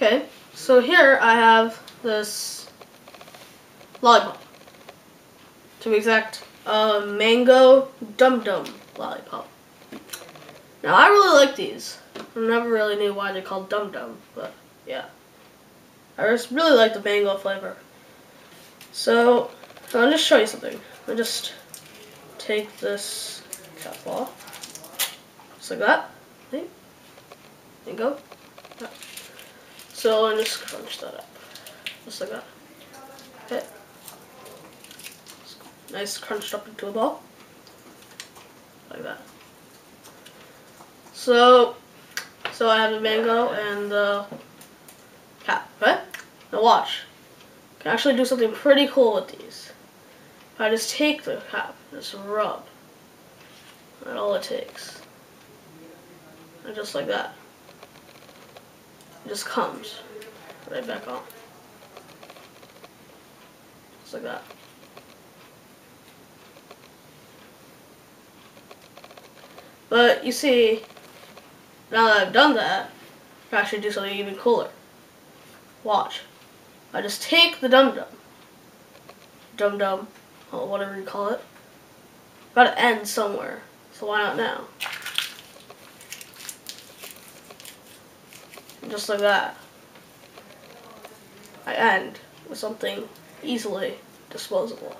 Okay, so here I have this lollipop. To be exact, a mango dum dum lollipop. Now I really like these. I never really knew why they're called dum dum, but yeah. I just really like the mango flavor. So, I'll just show you something. I'll just take this cap off. Just like that. There you go. So, I'll just crunch that up. Just like that. Okay. Nice crunched up into a ball. Like that. So, so I have the mango and the cap, right? Now watch. I can actually do something pretty cool with these. I just take the cap, just rub. That's all it takes. And just like that. Just comes right back on. Just like that. But you see, now that I've done that, I can actually do something even cooler. Watch. I just take the dum dum, dum dum, whatever you call it. Gotta end somewhere, so why not now? Just like that, I end with something easily disposable.